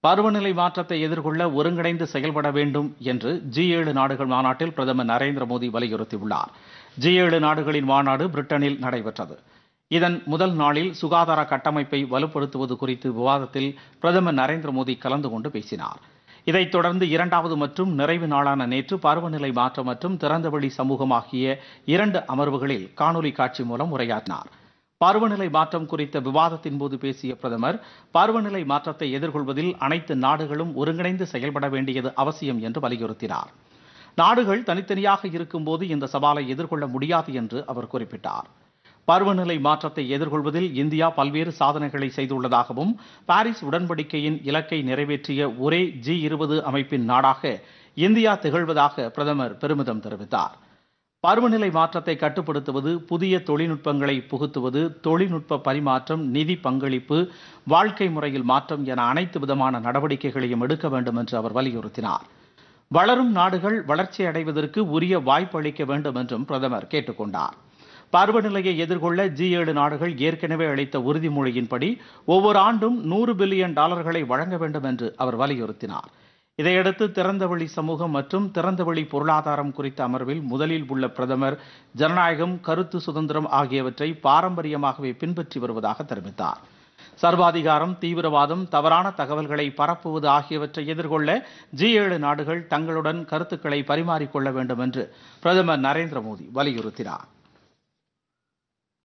பருவநிலை மாற்றத்தை எதிர்கொள்ள ஒருங்கிணைந்து செயல்பட வேண்டும் என்று ஜி ஏழு நாடுகள் மாநாட்டில் பிரதமர் நரேந்திர மோடி வலியுறுத்தியுள்ளார். ஜி ஏழு நாடுகளின் மாநாடு பிரிட்டனில் நடைபெற்றது. இதன் முதல் நாளில் சுகாதார கட்டமைப்பை வலுப்படுத்துவது குறித்து விவாதத்தில் பிரதமர் நரேந்திர மோடி கலந்து கொண்டு பேசினார். இதைத் தொடர்ந்து இரண்டாவது மற்றும் நிறைவு நாளான நேற்று பருவநிலை மாற்றம் மற்றும் திறந்தவெளி சமூகம் ஆகிய இரண்டு அமர்வுகளில் காணொலி காட்சி மூலம் உரையாற்றினார். பருவநிலை மாற்றம் குறித்த விவாதத்தின் போது பேசிய பிரதமர் பருவநிலை மாற்றத்தை எதிர்கொள்வதில் அனைத்து நாடுகளும் ஒருங்கிணைந்து செயல்பட வேண்டியது அவசியம் என்று வலியுறுத்தினார். நாடுகள் தனித்தனியாக இருக்கும்போது இந்த சவாலை எதிர்கொள்ள முடியாது என்று அவர் குறிப்பிட்டார். பருவநிலை மாற்றத்தை எதிர்கொள்வதில் இந்தியா பல்வேறு சாதனைகளை செய்துள்ளதாகவும் பாரிஸ் உடன்படிக்கையின் இலக்கை நிறைவேற்றிய ஒரே ஜி இருபது அமைப்பின் நாடாக இந்தியா திகழ்வதாக பிரதமர் பெருமிதம் தெரிவித்தார். பருவநிலை மாற்றத்தை கட்டுப்படுத்துவது புதிய தொழில்நுட்பங்களை புகுத்துவது தொழில்நுட்ப பரிமாற்றம் நிதி பங்களிப்பு வாழ்க்கை முறையில் மாற்றம் என அனைத்து விதமான நடவடிக்கைகளையும் எடுக்க வேண்டும் என்று அவர் வலியுறுத்தினார். வளரும் நாடுகள் வளர்ச்சி அடைவதற்கு உரிய வாய்ப்பு அளிக்க வேண்டும் என்றும் பிரதமர் கேட்டுக்கொண்டார் பருவநிலையை எதிர்கொள்ள ஜி ஏழு நாடுகள் ஏற்கனவே அளித்த உறுதிமொழியின்படி ஒவ்வொரு ஆண்டும் நூறு பில்லியன் டாலர்களை வழங்க வேண்டும் என்று அவர் வலியுறுத்தினார். இதையடுத்து திறந்தவெளி சமூகம் மற்றும் திறந்தவெளி பொருளாதாரம் குறித்த அமர்வில் முதலில் உள்ள பிரதமர் ஜனநாயகம் கருத்து சுதந்திரம் ஆகியவற்றை பாரம்பரியமாகவே பின்பற்றி வருவதாக தெரிவித்தார். சர்வாதிகாரம் தீவிரவாதம் தவறான தகவல்களை பரப்புவது ஆகியவற்றை எதிர்கொள்ள ஜி ஏழு நாடுகள் தங்களுடன் கருத்துக்களை பரிமாறிக்கொள்ள வேண்டும் என்று பிரதமர் நரேந்திர மோடி வலியுறுத்தினார்.